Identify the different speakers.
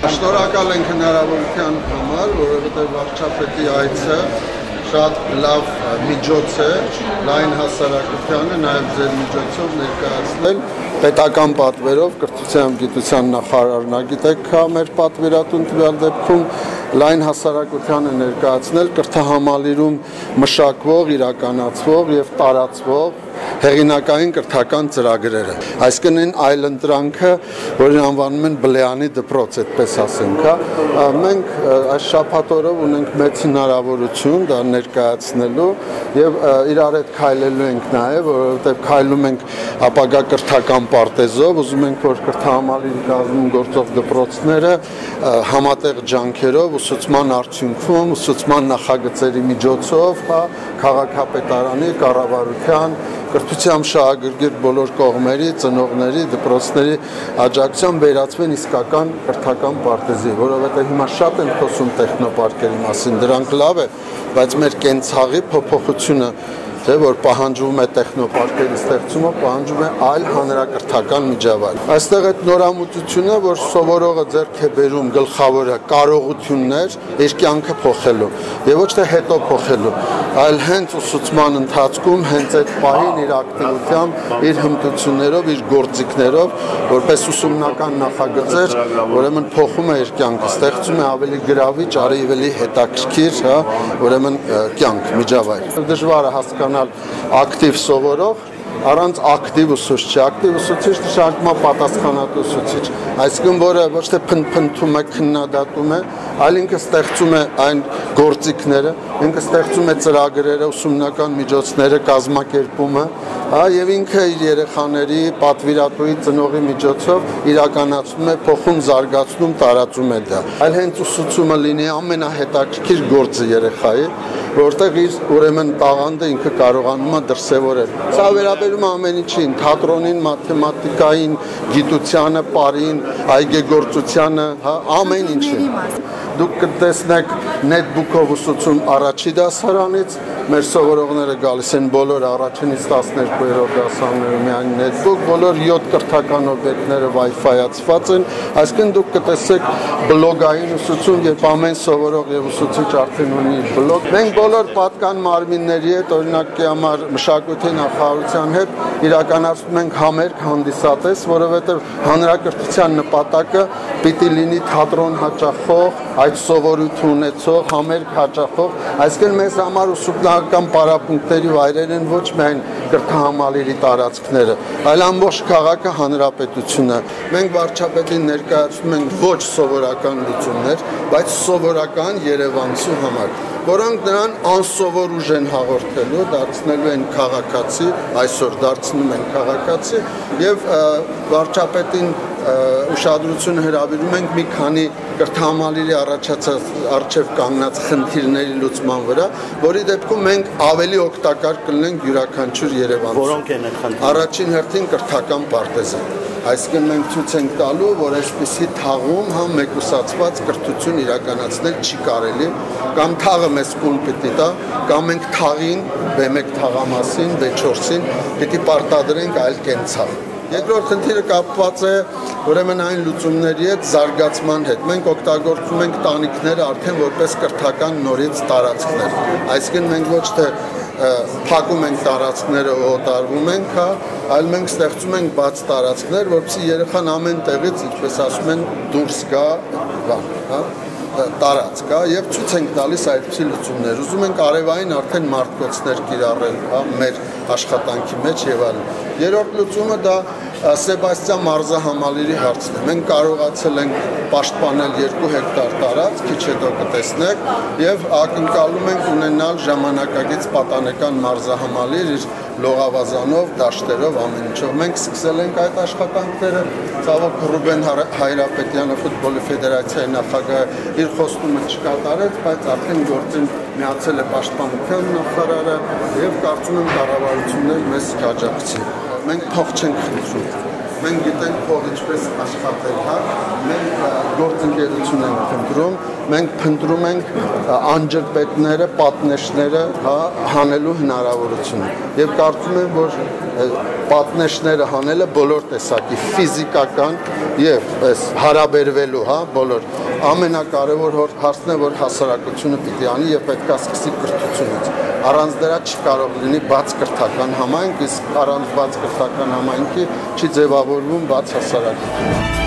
Speaker 1: Շնորհակալ ենք հնարավորության համար, որովհետև վարչապետի այցը շատ լավ միջոց է լայն հասարակությանը նաև ձեր միջոցով ներկայացնել պետական պատվերով կրթության գիտության նախարարն գիտեք հա մեր պատվիրատուն տվյալ դեպքում լայն հասարակությանը ներկայացնել կրթահամալիրում մշակվող, իրականացվող եւ տարածվող հեղինակային կրթական ծրագրերը։ Այսինքն այլ ընտրանքը, որին անվանում են Բլեանի դպրոց, այդպես ասենք, հա։ Մենք այս շաբաթօրով ունենք մեծ հնարավորություն դա ներկայացնելու եւ իրար հետ քայլելու ենք նաեւ, որովհետեւ քայլում ենք ապագա կրթական պարտեզով, ուզում ենք որ կրթահամալիրի կազմում գործող դպրոցները համատեղ ջանքերով ուսուցման արդյունքում, ուսուցման նախագծերի միջոցով, հա, քաղաքապետարանի, կառավարության կրթությամբ շահագրգիռ բոլոր կողմերի, ծնողների, դպրոցների աջակցությամբ վերածվեն իսկական կրթական պարտեզի, որովհետև հիմա շատ են խոսում տեխնոպարկերի մասին, դրանք լավ է, բայց մեր կենցաղի փոփոխությունը թե որ պահանջվում է տեխնոպարկերի ստեղծումը, պահանջվում է այլ հանրակրթական միջավայր։ Այստեղ այդ նորամուծությունը, որ սովորողը ձեռք է բերում գլխավորը կարողություններ իր կյանքը փոխելու եւ ոչ թե հետո փոխելու, այլ հենց ուսուցման ընթացքում հենց այդ պահին իր ակտիվությամբ, իր հմտություններով, իր գործիքներով, որպես ուսումնական նախագծեր, ուրեմն փոխում է իր կյանքը, ստեղծում է ավելի գրավիչ, ավելի հետաքրքիր, հա, ուրեմն կյանք, միջավայր։ Դժվար է հասկանալ ստանալ ակտիվ սովորող առանց ակտիվ ուսուցիչ, ակտիվ ուսուցիչ նշանակում է պատասխանատու ուսուցիչ, այսինքն որը ոչ թե փնփնթում է, քննադատում է, այլ ինքը ստեղծում է այն գործիքները, ինքը ստեղծում է ծրագրերը, ուսումնական միջոցները, կազմակերպումը, հա եւ ինքը իր երեխաների պատվիրատուի ծնողի միջոցով իրականացնում է փոխում, զարգացնում, տարածում է դա։ Այլ հենց ուսուցումը լինի ամենահետաքրքիր գործը երեխայի, որտեղ իր ուրեմն տաղանդը ինքը կարողանում է դրսևորել։ Սա վերաբերում է ամեն ինչին, թատրոնին, մաթեմատիկային, գիտությանը, պարին, այգեգործությանը, հա, ամեն ինչին։ Դուք կտեսնեք նետբուքով ուսուցում առաջի դասարանից, մեր սովորողները գալիս են բոլոր առաջինից 12-րդ դասարանները միայն նետբուք, բոլոր 7 կրթական օբյեկտները Wi-Fi-ացված են, այսինքն դուք կտեսեք բլոգային ուսուցում, երբ ամեն սովորող եւ ուսուցիչ արդեն ունի բլոգ։ Մենք բոլոր պատկան մարմինների հետ, օրինակի համար մշակույթի նախարարության հետ իրականացնում ենք համերգ հանդիսատես, որովհետեւ հանրակրթության նպատակը պիտի լինի թատրոն հաճախող, այդ սովորություն ունեցող, համերգ հաճախող, այսինքն մեզ համար ուսումնական պարապմունքների վայրեր են ոչ միայն կրթահամալիրի տարածքները, այլ ամբողջ քաղաքը հանրապետությունը։ Մենք վարչապետին ներկայացնում ենք ոչ սովորական լուծումներ, բայց սովորական Երևանցու համար, որոնք նրան անսովոր ուժ են հաղորդելու, դարձնելու են քաղաքացի, այսօր դարձնում են քաղաքացի եւ վարչապետին ուշադրությունը հրավիրում ենք մի քանի կրթահամալիրի առաջացած արժև կանգնած խնդիրների լուծման վրա, որի դեպքում մենք ավելի օգտակար կլինենք յուրաքանչյուր Երևանցու։
Speaker 2: Որոնք են այդ խնդիրները։
Speaker 1: Առաջին հերթին կրթական պարտեզը։ Այսինքն մենք ցույց ենք տալու, որ այսպիսի թաղում համ մեկուսացված կրթություն իրականացնել չի կարելի, կամ թաղը մեզ կուլ պիտի տա, կամ մենք թաղին, B1 թաղամասին, B4-ին պիտի պարտադրենք այլ կենցաղ։ Երկրորդ խնդիրը կապված է ուրեմն այն լուծումների հետ, զարգացման հետ։ Մենք օգտագործում ենք տանիքները արդեն որպես կրթական նորից տարածքներ։ Այսինքն մենք ոչ թե փակում ենք տարածքները, օտարվում ենք, հա, այլ մենք ստեղծում ենք բաց տարածքներ, որովհետեւ երեխան ամեն տեղից, ինչպես ասում են, դուրս գա, հա տարածք, հա, եւ ցույց ենք տալիս այդպիսի լուծումներ։ Ուզում ենք արևային արդեն մարտկոցներ կիրառել, հա, մեր աշխատանքի մեջ եւ այլն։ Երրորդ լուծումը դա Սեբաստիան մարզահամալիրի հարցն է։ Մենք կարողացել ենք պաշտպանել 2 հեկտար տարածք, քիչ հետո կտեսնեք, եւ ակնկալում ենք ունենալ ժամանակակից պատանեկան մարզահամալիր իր լողավազանով, դաշտերով, ամեն ինչով։ Մենք սկսել ենք այդ աշխատանքները, ցավոք Ռուբեն Հայրապետյանը ֆուտբոլի ֆեդերացիայի նախագահը իր խոստումը չկատարեց, բայց արդեն գործին միացել է պաշտպանության նախարարը եւ կարծում եմ կառավարությունն մեզ կաջակցի մենք փող չենք խնդրում մենք գիտենք փող ինչպես աշխատել, հա։ Մենք գործընկերություն ենք փնտրում, մենք փնտրում ենք անջրպետները, պատնեշները, հա, հանելու հնարավորությունը։ Եվ կարծում եմ, որ պատնեշները հանելը բոլոր տեսակի ֆիզիկական եւ այս հարաբերվելու, հա, բոլոր ամենակարևոր հարցն է, որ հասարակությունը պիտի անի եւ պետքա սկսի կրթությունից։ Առանց դրա չկարող լինի բաց կրթական համայնք, իսկ առանց բաց կրթական համայնքի չի ձևավորվում բաց հասարակություն։